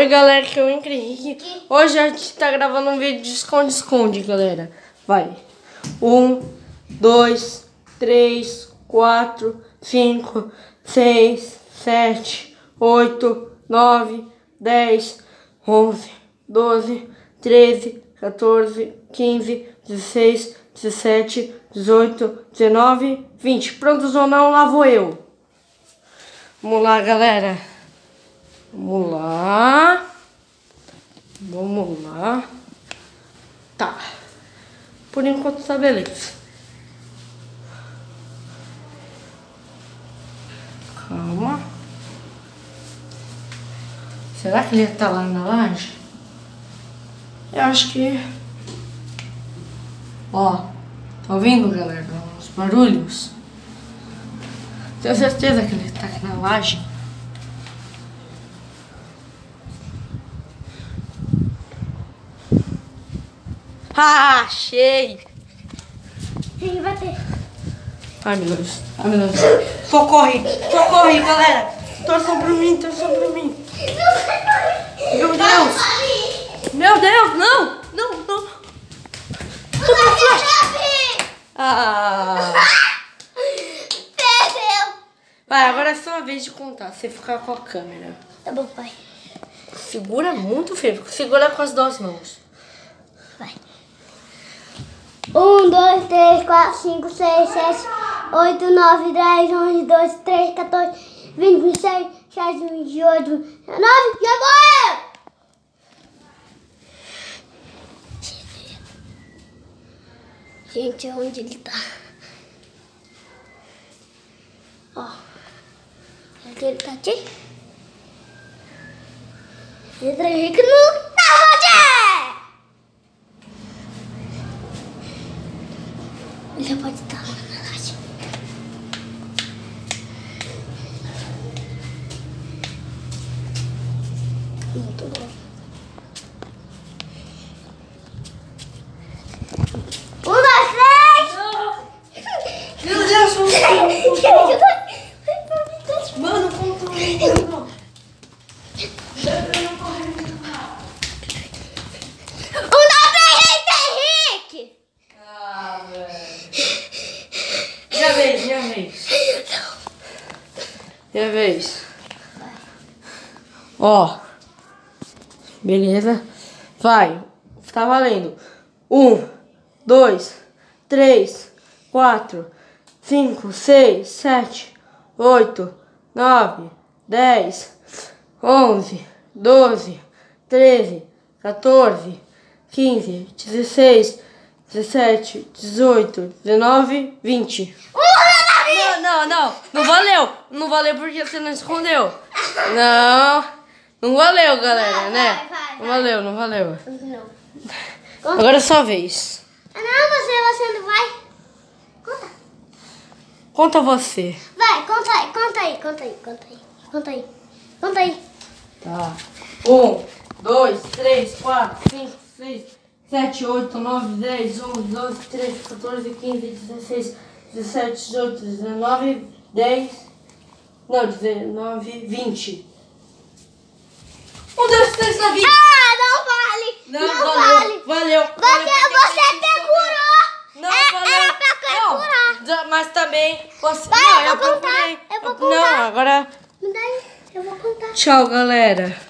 Oi galera, aqui é o Henrique. Hoje a gente tá gravando um vídeo de esconde-esconde, galera. Vai. Um, dois, três, quatro, cinco, seis, sete, oito, nove, dez, onze, doze, treze, 14, 15, 16, 17, 18, 19, 20. Prontos ou não, lá vou eu. Vamos lá, galera. Vamos lá. Vamos lá. Tá. Por enquanto tá beleza. Calma. Será que ele tá lá na laje? Eu acho que... Ó, tá ouvindo, galera? Os barulhos. Tenho certeza que ele tá aqui na laje. Ah, achei! Quem vai ter? Ai, meu Deus. Ai, meu Deus. Socorre! Socorre, galera! Torçam por mim, torçam por mim. Meu Deus! Meu Deus, não! Não, não! Toma flash! Ah! Perdeu! Vai, agora é sua vez de contar. Você ficar com a câmera. Tá bom, pai. Segura muito firme. Segura com as duas mãos. Vai. Um, dois, três, quatro, cinco, seis, sete, oito, nove, dez, onze, doze, treze, 14, 20, 26, 27, 28, 29, já morreu! Gente, onde ele tá? Ó. Será que ele tá aqui? Entra aí que não tava aqui! Ele já pode estar lá na laje. Muito bom. Um, dois, três! Meu Deus, Mano, controle. Um, dois, três, Henrique! Ah, velho. Minha vez, minha vez. Minha vez. Ó. Beleza? Vai. Tá valendo. Um, dois, três, quatro, cinco, seis, sete, oito, nove, dez, onze, doze, treze, 14, 15, 16, 17, 18, 19, 20. Não, não, não. Não valeu. Não valeu porque você não escondeu. Não. Não valeu, galera, Vai, né? vai, vai, Não valeu, não valeu. Não. Agora é sua vez. Ah, não, você, você não vai. Conta. Conta você. Vai, conta aí, conta aí, conta aí, conta aí. Conta aí. Conta aí. Tá. Um, dois, três, quatro, cinco, seis, sete, oito, nove, dez, onze, doze, treze, 14, 15, 16, 17, 18, 19, 10. Não, 19, 20. Um, dois, três, na vida. Ah, não vale. Não, Não, valeu. vale. Valeu. Você, você pegurou. Não, É, valeu. Era pra. Não, já- mas também você. Vai, não, eu vou contar, procurei. eu vou Não, contar. agora. Dá aí, eu vou contar. Tchau, galera.